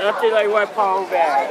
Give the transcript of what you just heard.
After they wipe home back.